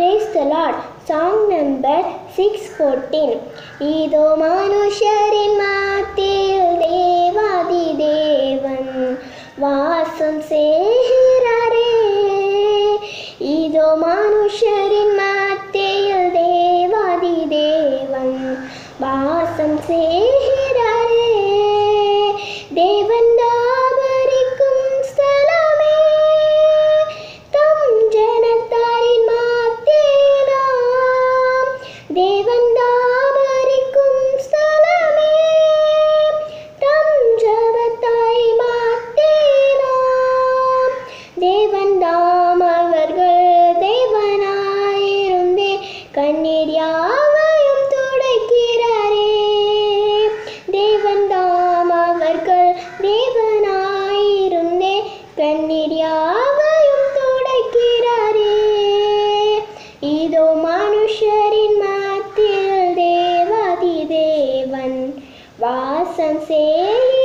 Praise the Lord. Song number 614. இதோ மனுஷரின் மத்தியில் தேவாதி தேவன் வாசம் செய்கிறாரே இதோ மனுஷரின் மத்தியில் தேவாதி தேவன் வாசம் செய்கிறாரே தேவன் தாபரிக்கும் யாவையும் துடைக்கிறாரே தேவன் தாம் அவர்கள் தேவனாயிருந்தே கண்ணீர் யாவையும் துடைக்கிறாரே இதோ மனுஷரின் மத்தியில் தேவாதி தேவன் வாசம் செய்கிறாரே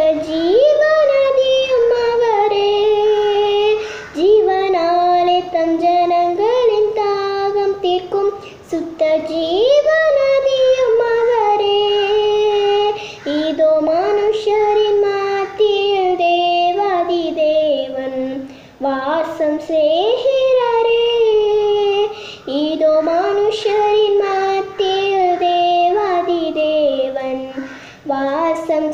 சுத்த அவரே ஜீவனாலே தம் ஜனங்களின் தாகம் தீர்க்கும் சுத்த ஜீவநதியும் அவரே இதோ மனுஷரின் மத்தியில் தேவாதி தேவன் வாசம் செய்கிறாரே இதோ மனுஷரின் மத்தியில் தேவாதி தேவன் வாசம்